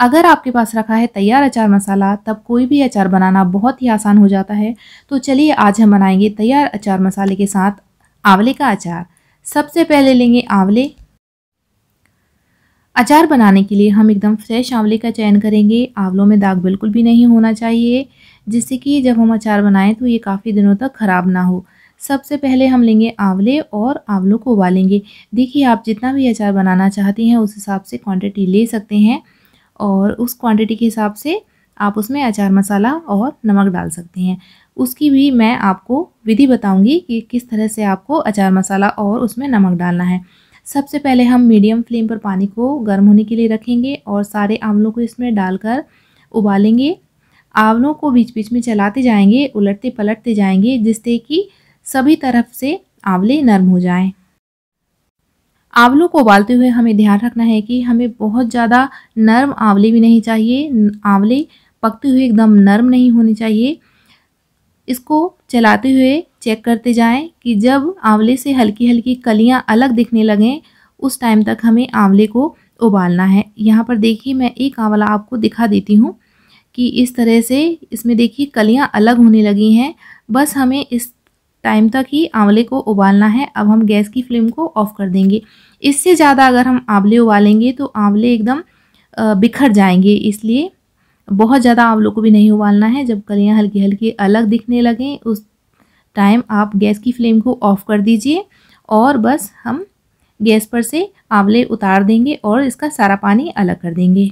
अगर आपके पास रखा है तैयार अचार मसाला, तब कोई भी अचार बनाना बहुत ही आसान हो जाता है। तो चलिए आज हम बनाएँगे तैयार अचार मसाले के साथ आंवले का अचार। सबसे पहले लेंगे आंवले। अचार बनाने के लिए हम एकदम फ्रेश आंवले का चयन करेंगे। आंवलों में दाग बिल्कुल भी नहीं होना चाहिए, जिससे कि जब हम अचार बनाएँ तो ये काफ़ी दिनों तक ख़राब ना हो। सबसे पहले हम लेंगे आंवले और आंवलों को उबालेंगे। देखिए, आप जितना भी अचार बनाना चाहते हैं, उस हिसाब से क्वांटिटी ले सकते हैं और उस क्वांटिटी के हिसाब से आप उसमें अचार मसाला और नमक डाल सकते हैं। उसकी भी मैं आपको विधि बताऊँगी कि किस तरह से आपको अचार मसाला और उसमें नमक डालना है। सबसे पहले हम मीडियम फ्लेम पर पानी को गर्म होने के लिए रखेंगे और सारे आंवलों को इसमें डालकर उबालेंगे। आंवलों को बीच बीच में चलाते जाएँगे उलटते पलटते जाएँगे, जिससे कि सभी तरफ़ से आंवले नरम हो जाएँ। आंवलों को उबालते हुए हमें ध्यान रखना है कि हमें बहुत ज़्यादा नरम आंवले भी नहीं चाहिए। आंवले पकते हुए एकदम नरम नहीं होने चाहिए। इसको चलाते हुए चेक करते जाएँ कि जब आंवले से हल्की हल्की कलियाँ अलग दिखने लगें, उस टाइम तक हमें आंवले को उबालना है। यहाँ पर देखिए, मैं एक आंवला आपको दिखा देती हूँ कि इस तरह से इसमें देखिए कलियाँ अलग होने लगी हैं। बस हमें इस टाइम तक ही आंवले को उबालना है। अब हम गैस की फ्लेम को ऑफ़ कर देंगे। इससे ज़्यादा अगर हम आंवले उबालेंगे तो आंवले एकदम बिखर जाएँगे। इसलिए बहुत ज़्यादा आंवलों को भी नहीं उबालना है। जब कलियाँ हल्की हल्की अलग दिखने लगें, उस टाइम आप गैस की फ्लेम को ऑफ़ कर दीजिए और बस हम गैस पर से आंवले उतार देंगे और इसका सारा पानी अलग कर देंगे।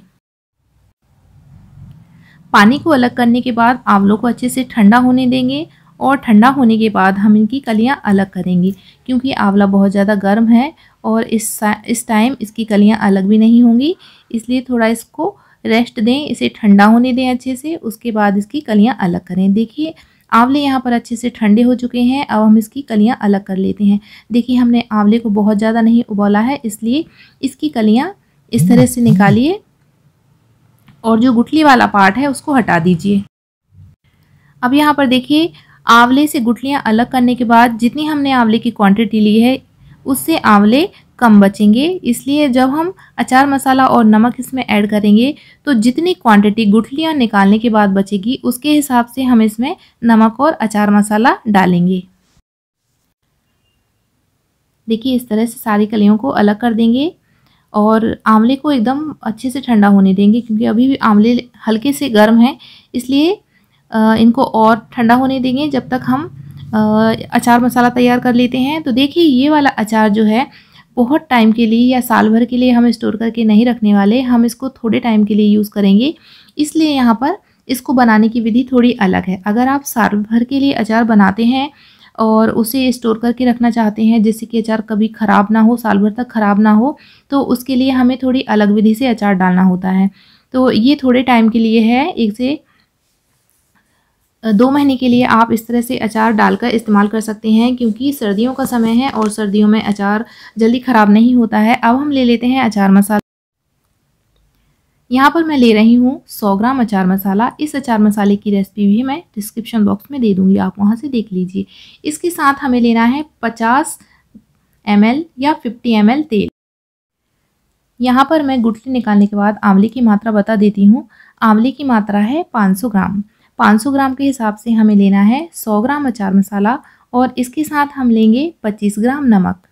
पानी को अलग करने के बाद आंवलों को अच्छे से ठंडा होने देंगे और ठंडा होने के बाद हम इनकी कलियाँ अलग करेंगे, क्योंकि आंवला बहुत ज़्यादा गर्म है और इस इस टाइम इसकी कलियाँ अलग भी नहीं होंगी। इसलिए थोड़ा इसको रेस्ट दें, इसे ठंडा होने दें अच्छे से, उसके बाद इसकी कलियाँ अलग करें। देखिए, आंवले यहाँ पर अच्छे से ठंडे हो चुके हैं, अब हम इसकी कलियाँ अलग कर लेते हैं। देखिए, हमने आंवले को बहुत ज़्यादा नहीं उबाला है, इसलिए इसकी कलियाँ इस तरह से निकालिए और जो गुठली वाला पार्ट है उसको हटा दीजिए। अब यहाँ पर देखिए आंवले से गुठलियाँ अलग करने के बाद जितनी हमने आंवले की क्वांटिटी ली है, उससे आंवले कम बचेंगे। इसलिए जब हम अचार मसाला और नमक इसमें ऐड करेंगे तो जितनी क्वांटिटी गुठलियाँ निकालने के बाद बचेगी, उसके हिसाब से हम इसमें नमक और अचार मसाला डालेंगे। देखिए, इस तरह से सारी कलियों को अलग कर देंगे और आंवले को एकदम अच्छे से ठंडा होने देंगे, क्योंकि अभी भी आंवले हल्के से गर्म हैं, इसलिए इनको और ठंडा होने देंगे जब तक हम अचार मसाला तैयार कर लेते हैं। तो देखिए, ये वाला अचार जो है, बहुत टाइम के लिए या साल भर के लिए हम स्टोर करके नहीं रखने वाले। हम इसको थोड़े टाइम के लिए यूज़ करेंगे। इसलिए यहाँ पर इसको बनाने की विधि थोड़ी अलग है। अगर आप साल भर के लिए अचार बनाते हैं और उसे स्टोर करके रखना चाहते हैं, जिससे कि अचार कभी ख़राब ना हो, साल भर तक ख़राब ना हो तो उसके लिए हमें थोड़ी अलग विधि से अचार डालना होता है। तो ये थोड़े टाइम के लिए है। एक से दो महीने के लिए आप इस तरह से अचार डालकर इस्तेमाल कर सकते हैं, क्योंकि सर्दियों का समय है और सर्दियों में अचार जल्दी ख़राब नहीं होता है। अब हम ले लेते हैं अचार मसाला। यहाँ पर मैं ले रही हूँ 100 ग्राम अचार मसाला। इस अचार मसाले की रेसिपी भी मैं डिस्क्रिप्शन बॉक्स में दे दूँगी, आप वहाँ से देख लीजिए। इसके साथ हमें लेना है 50 एम या 50 एम तेल। यहाँ पर मैं गुठली निकालने के बाद आंवले की मात्रा बता देती हूँ। आंवले की मात्रा है 500 ग्राम। 500 ग्राम के हिसाब से हमें लेना है 100 ग्राम अचार मसाला और इसके साथ हम लेंगे 25 ग्राम नमक।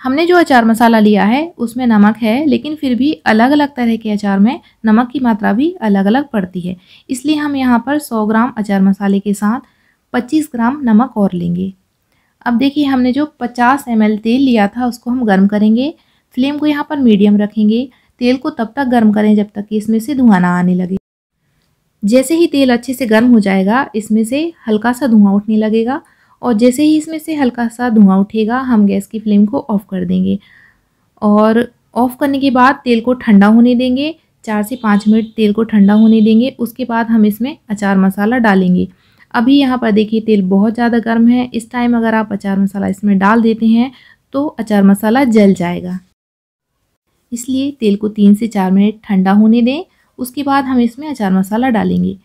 हमने जो अचार मसाला लिया है, उसमें नमक है, लेकिन फिर भी अलग अलग तरह के अचार में नमक की मात्रा भी अलग अलग पड़ती है। इसलिए हम यहाँ पर 100 ग्राम अचार मसाले के साथ 25 ग्राम नमक और लेंगे। अब देखिए, हमने जो 50 एम तेल लिया था, उसको हम गर्म करेंगे। फ्लेम को यहाँ पर मीडियम रखेंगे। तेल को तब तक गर्म करें जब तक कि इसमें से धुआँ ना आने लगे। जैसे ही तेल अच्छे से गर्म हो जाएगा, इसमें से हल्का सा धुआँ उठने लगेगा और जैसे ही इसमें से हल्का सा धुआँ उठेगा, हम गैस की फ्लेम को ऑफ़ कर देंगे और ऑफ़ करने के बाद तेल को ठंडा होने देंगे। चार से पाँच मिनट तेल को ठंडा होने देंगे, उसके बाद हम इसमें अचार मसाला डालेंगे। अभी यहाँ पर देखिए तेल बहुत ज़्यादा गर्म है, इस टाइम अगर आप अचार मसाला इसमें डाल देते हैं तो अचार मसाला जल जाएगा। इसलिए तेल को तीन से चार मिनट ठंडा होने दें। उसके बाद हम इसमें अचार मसाला डालेंगे।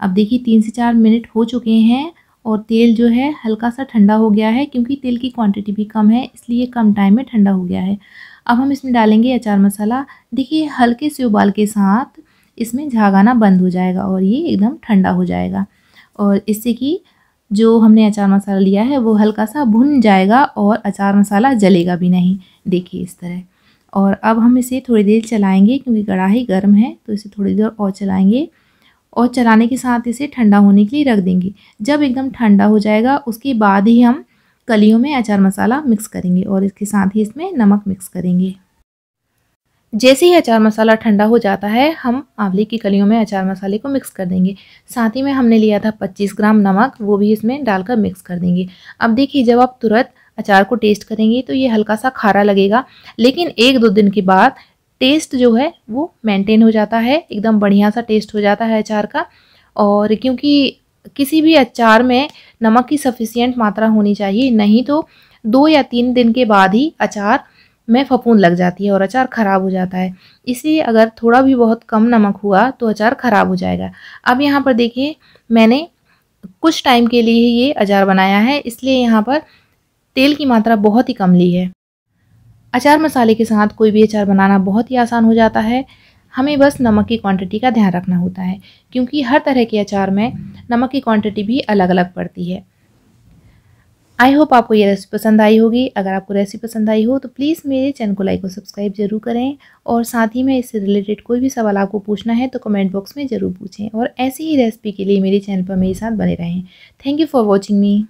अब देखिए, तीन से चार मिनट हो चुके हैं और तेल जो है हल्का सा ठंडा हो गया है क्योंकि तेल की क्वांटिटी भी कम है, इसलिए कम टाइम में ठंडा हो गया है। अब हम इसमें डालेंगे अचार मसाला। देखिए, हल्के से उबाल के साथ इसमें झागाना बंद हो जाएगा और ये एकदम ठंडा हो जाएगा। और इससे कि जो हमने अचार मसाला लिया है, वो हल्का सा भुन जाएगा और अचार मसाला जलेगा भी नहीं। देखिए इस तरह। और अब हम इसे थोड़ी देर चलाएँगे क्योंकि कढ़ाई गर्म है तो इसे थोड़ी देर और चलाएँगे और चलाने के साथ इसे ठंडा होने के लिए रख देंगे। जब एकदम ठंडा हो जाएगा, उसके बाद ही हम कलियों में अचार मसाला मिक्स करेंगे और इसके साथ ही इसमें नमक मिक्स करेंगे। जैसे ही अचार मसाला ठंडा हो जाता है, हम आंवले की कलियों में अचार मसाले को मिक्स कर देंगे। साथ ही में हमने लिया था 25 ग्राम नमक, वो भी इसमें डालकर मिक्स कर देंगे। अब देखिए, जब आप तुरंत अचार को टेस्ट करेंगे तो ये हल्का सा खारा लगेगा। लेकिन एक दो दिन के बाद टेस्ट जो है, वो मेंटेन हो जाता है, एकदम बढ़िया सा टेस्ट हो जाता है अचार का। और क्योंकि किसी भी अचार में नमक की सफिशियंट मात्रा होनी चाहिए, नहीं तो दो या तीन दिन के बाद ही अचार में फफूंद लग जाती है और अचार ख़राब हो जाता है। इसलिए अगर थोड़ा भी बहुत कम नमक हुआ तो अचार ख़राब हो जाएगा। अब यहाँ पर देखिए, मैंने कुछ टाइम के लिए ही ये अचार बनाया है, इसलिए यहाँ पर तेल की मात्रा बहुत ही कम ली है। अचार मसाले के साथ कोई भी अचार बनाना बहुत ही आसान हो जाता है। हमें बस नमक की क्वांटिटी का ध्यान रखना होता है, क्योंकि हर तरह के अचार में नमक की क्वांटिटी भी अलग अलग पड़ती है। आई होप आपको ये रेसिपी पसंद आई होगी। अगर आपको रेसिपी पसंद आई हो तो प्लीज़ मेरे चैनल को लाइक और सब्सक्राइब ज़रूर करें। और साथ ही में इससे रिलेटेड कोई भी सवाल आपको पूछना है तो कमेंट बॉक्स में ज़रूर पूछें। और ऐसी ही रेसिपी के लिए मेरे चैनल पर मेरे साथ बने रहें। Thank you for watching me